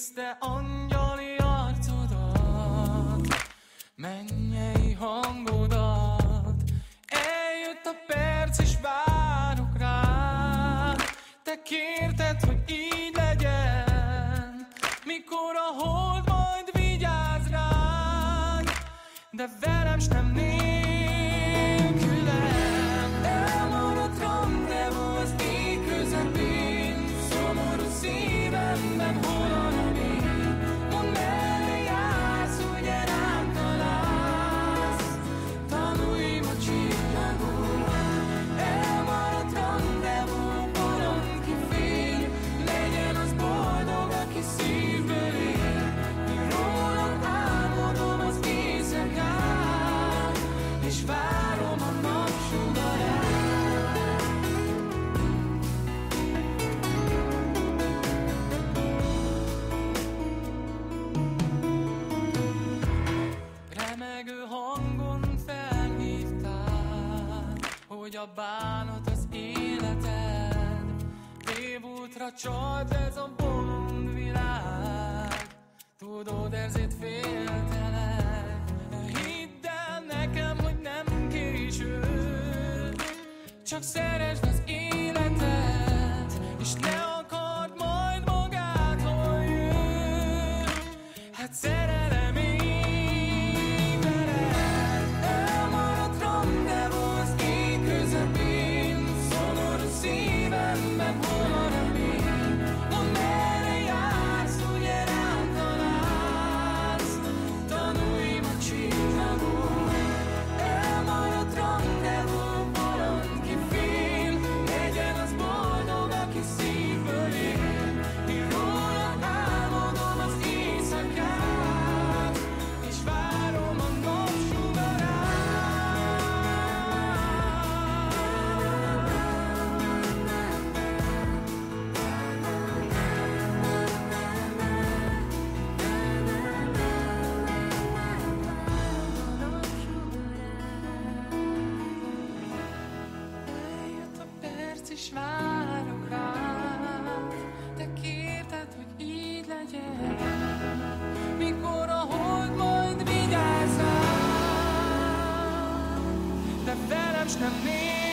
őrizte angyali arcodat, mennyei hangodat. Eljött a perc, és várok rád, te kérted, hogy így legyen, mikor a hold majd vigyáz rád, de velem s nem néz. és várom a napsugarát. Remegő hangon felhívtál, hogy a bánat az életed, évútra csalt ez a Chuck said is várok rád, te kérted, hogy így legyen, mikor a hold majd vigyázz de velem s nem néz.